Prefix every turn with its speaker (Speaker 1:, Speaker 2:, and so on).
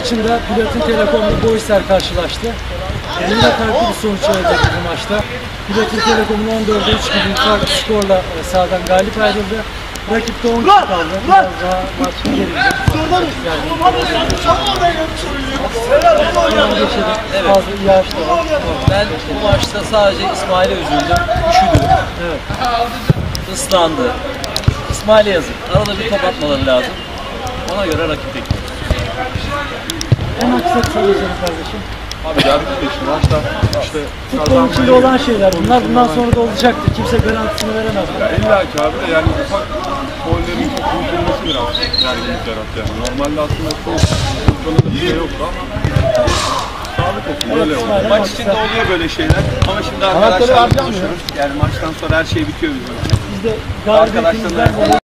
Speaker 1: maçında Platin Telekom'la Boyser karşılaştı. E, yine farklı bir sonuç elde edildi bu maçta. Platin Telekom'un 14'e 3 gibi bir farklı skorla e, sahadan galip ayrıldı. Rakip de 10 kişi kaldı. Biraz daha maç gerildi. Yani geçelim. Fazla iyi açtı.
Speaker 2: Ben bu maçta sadece İsmail'e üzüldüm. Üşüdü.
Speaker 1: Evet.
Speaker 2: ıslandı. İsmail'e yazık. Arada bir top atmaları lazım. Ona göre rakip bekliyor.
Speaker 1: Kısa geçelim kardeşim.
Speaker 3: Abi geldik de işte maçta işte
Speaker 1: Futbolun içinde olan şeyler bunlar. Bundan sonra da olacaktır. Kimse garantisini veremez.
Speaker 3: Ya illa ki abi de yani ufak gollerin çok unutulması biraz yani büyük yarat yani. Normalde aslında çok unutulmalı bir şey yoktu ama sağlık olsun böyle oldu.
Speaker 4: Maç içinde oluyor böyle şeyler ama şimdi arkadaşlarla konuşuyoruz. Yani maçtan sonra her şey bitiyor bizim için.
Speaker 1: Biz de galibiyetimizden dolayı